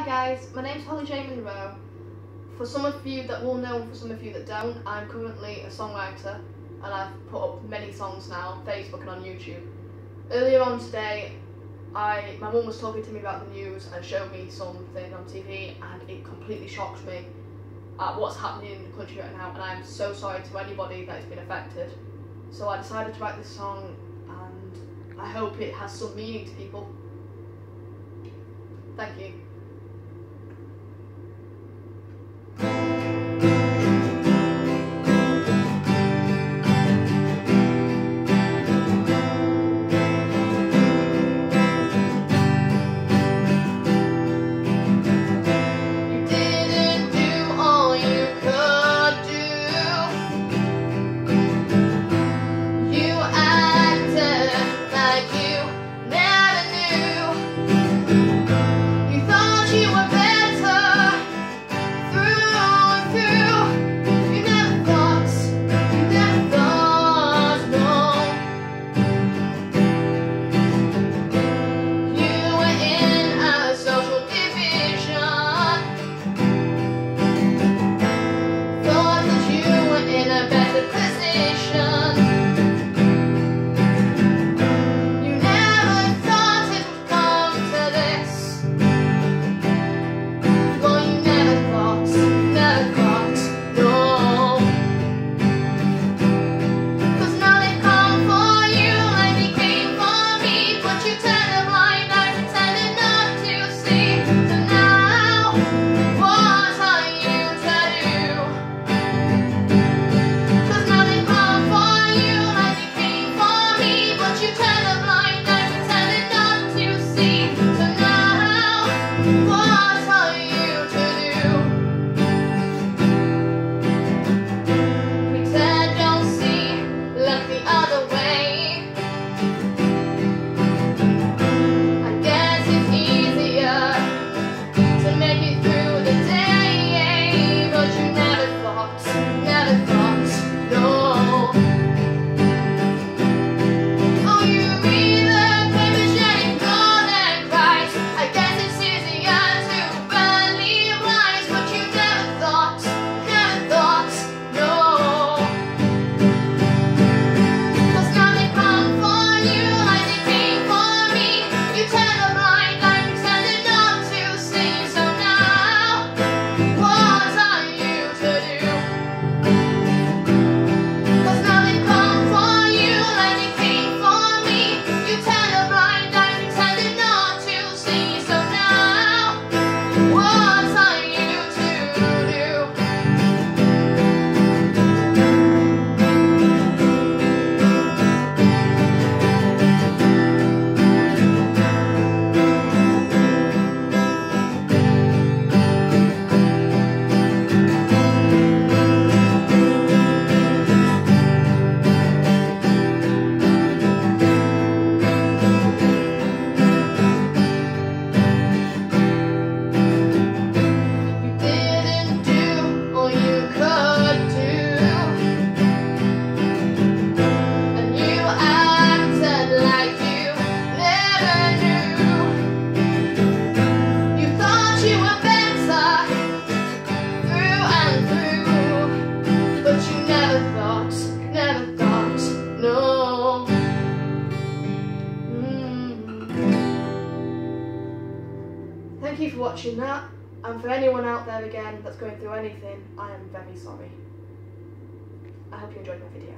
Hi guys, my name's Holly J Monroe. For some of you that will know and for some of you that don't, I'm currently a songwriter and I've put up many songs now on Facebook and on YouTube. Earlier on today, I my mum was talking to me about the news and showed me something on TV and it completely shocked me at what's happening in the country right now and I'm so sorry to anybody that has been affected. So I decided to write this song and I hope it has some meaning to people. Thank you. See. Thank you for watching that. And for anyone out there again that's going through anything, I am very sorry. I hope you enjoyed my video.